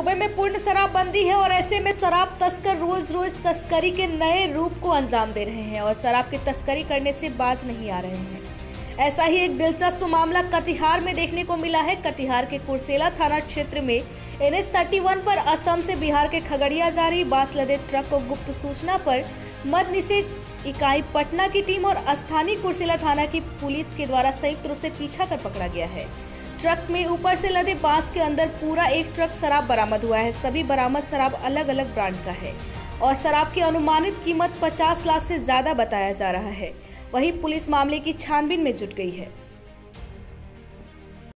सूबे में पूर्ण शराबबंदी है और ऐसे में शराब तस्कर रोज रोज तस्करी के नए रूप को अंजाम दे रहे हैं और शराब की तस्करी करने से बाज नहीं आ रहे हैं। ऐसा ही एक दिलचस्प मामला कटिहार में देखने को मिला है। कटिहार के कुर्सेला थाना क्षेत्र में एन एस पर असम से बिहार के खगड़िया जा रही बाँस लदे ट्रक को गुप्त सूचना पर मद निषेध इकाई पटना की टीम और स्थानीय कुर्सेला थाना की पुलिस के द्वारा संयुक्त रूप से पीछा कर पकड़ा गया है। ट्रक में ऊपर से लदे बाँस के अंदर पूरा एक ट्रक शराब बरामद हुआ है। सभी बरामद शराब अलग अलग ब्रांड का है और शराब की अनुमानित कीमत 50 लाख से ज़्यादा बताया जा रहा है। वहीं पुलिस मामले की छानबीन में जुट गई है।